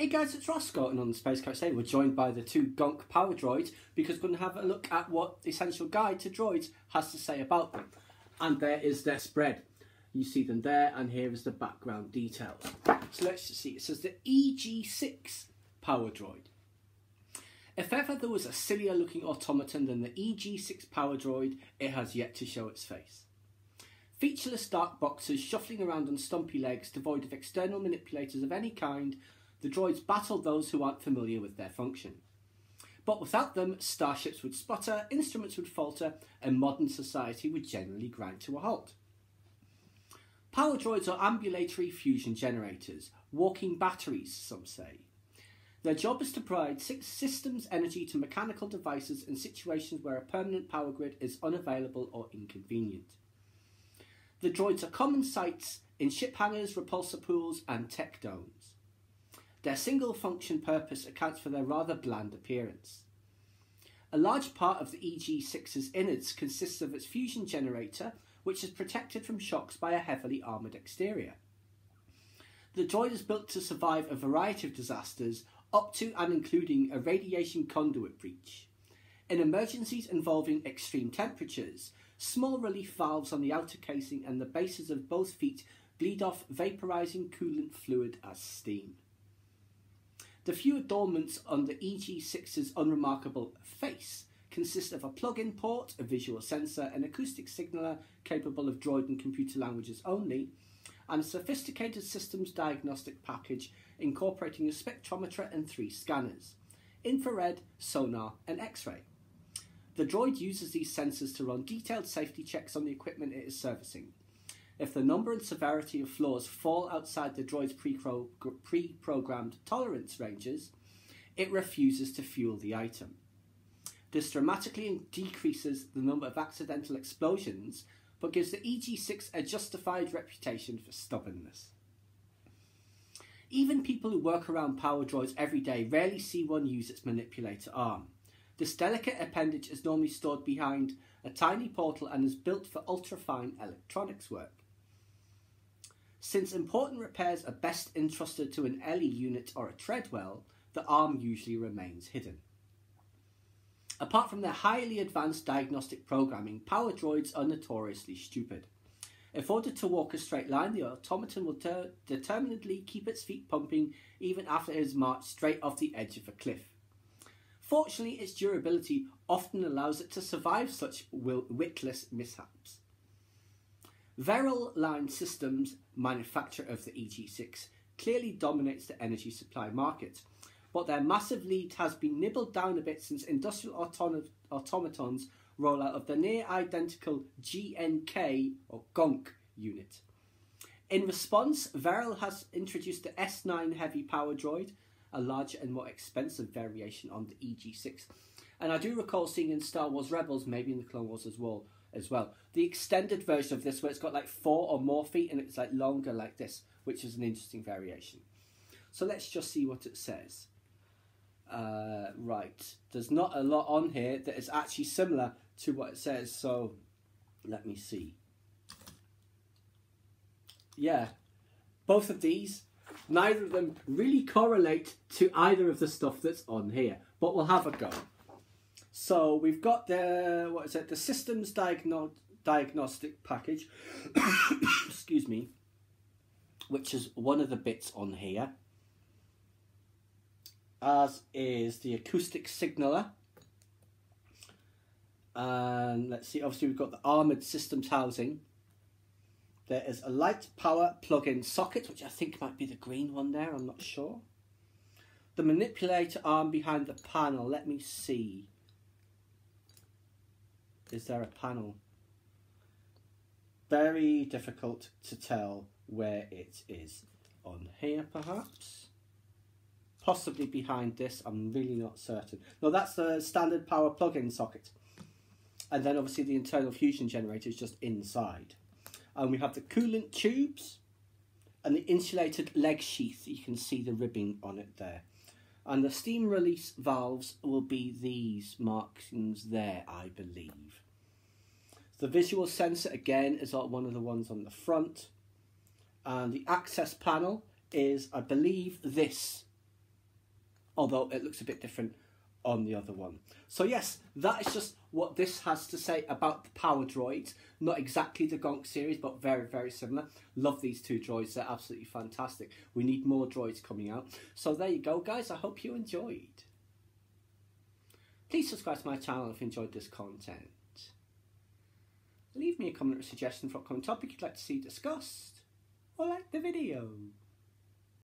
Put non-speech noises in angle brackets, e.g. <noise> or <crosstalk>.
Hey guys, it's Roscoe, and on the Space Coast today we're joined by the two Gonk Power Droids because we're going to have a look at what the Essential Guide to Droids has to say about them. And there is their spread. You see them there, and here is the background details. So let's just see. It says the EG6 Power Droid. If ever there was a sillier looking automaton than the EG6 Power Droid, it has yet to show its face. Featureless dark boxes shuffling around on stumpy legs, devoid of external manipulators of any kind, the droids battle those who aren't familiar with their function. But without them, starships would sputter, instruments would falter, and modern society would generally grind to a halt. Power droids are ambulatory fusion generators, walking batteries, some say. Their job is to provide systems energy to mechanical devices in situations where a permanent power grid is unavailable or inconvenient. The droids are common sights in ship hangars, repulsor pools, and tech domes. Their single function purpose accounts for their rather bland appearance. A large part of the EG6's innards consists of its fusion generator, which is protected from shocks by a heavily armoured exterior. The droid is built to survive a variety of disasters, up to and including a radiation conduit breach. In emergencies involving extreme temperatures, small relief valves on the outer casing and the bases of both feet bleed off vaporizing coolant fluid as steam. The few adornments on the EG6's unremarkable face consist of a plug-in port, a visual sensor, an acoustic signaler capable of droid and computer languages only, and a sophisticated systems diagnostic package incorporating a spectrometer and three scanners infrared, sonar, and X ray. The droid uses these sensors to run detailed safety checks on the equipment it is servicing. If the number and severity of flaws fall outside the droid's pre programmed tolerance ranges, it refuses to fuel the item. This dramatically decreases the number of accidental explosions, but gives the EG6 a justified reputation for stubbornness. Even people who work around power droids every day rarely see one use its manipulator arm. This delicate appendage is normally stored behind a tiny portal and is built for ultra-fine electronics work. Since important repairs are best entrusted to an LE unit or a treadwell, the arm usually remains hidden. Apart from their highly advanced diagnostic programming, power droids are notoriously stupid. If ordered to walk a straight line, the automaton will ter- determinedly keep its feet pumping even after it has marched straight off the edge of a cliff. Fortunately, its durability often allows it to survive such witless mishaps. Veril Line Systems, manufacturer of the EG6, clearly dominates the energy supply market, but their massive lead has been nibbled down a bit since industrial automatons rollout of the near identical GNK or GONK unit. In response, Veril has introduced the S9 heavy power droid, a larger and more expensive variation on the EG6. And I do recall seeing in Star Wars Rebels, maybe in the Clone Wars as well, as well. The extended version of this, where it's got like four or more feet and it's like longer like this, which is an interesting variation. So let's just see what it says. Uh, right, there's not a lot on here that is actually similar to what it says, so let me see. Yeah, both of these, neither of them really correlate to either of the stuff that's on here, but we'll have a go. So we've got the what is it? The systems diagno- diagnostic package. <coughs> Excuse me, which is one of the bits on here. As is the acoustic signaler. And let's see, obviously we've got the armoured systems housing. There is a light power plug-in socket, which I think might be the green one there, I'm not sure. The manipulator arm behind the panel, let me see. Is there a panel? Very difficult to tell where it is. On here, perhaps? Possibly behind this, I'm really not certain. No, that's the standard power plug-in socket. And then obviously the internal fusion generator is just inside. And we have the coolant tubes and the insulated leg sheath. You can see the ribbing on it there. And the steam release valves will be these markings there, I believe. The visual sensor, again, is one of the ones on the front. And the access panel is, I believe, this although it looks a bit different on the other one. So yes, that is just what this has to say about the Power Droids. Not exactly the Gonk series, but very, very similar. Love these two droids, they're absolutely fantastic. We need more droids coming out. So there you go, guys. I hope you enjoyed. Please subscribe to my channel if you enjoyed this content. Leave me a comment or suggestion for upcoming topic you'd like to see discussed, or like the video.